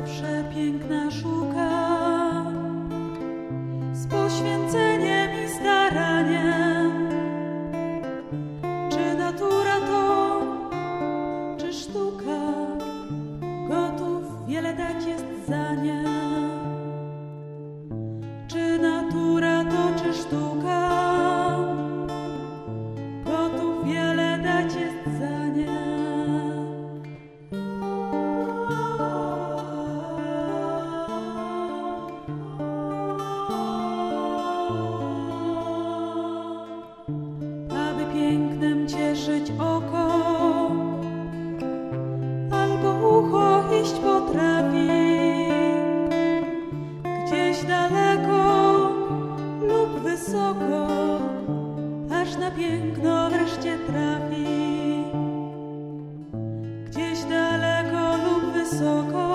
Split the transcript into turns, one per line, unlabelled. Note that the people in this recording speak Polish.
zawsze piękna szuka z poświęceniem i staraniem. Czy natura to, czy sztuka? Gotów wiele dać jest za nie. cieszyć oko, albo ucho iść potrafi. Gdzieś daleko lub wysoko, aż na piękno wreszcie trafi. Gdzieś daleko lub wysoko.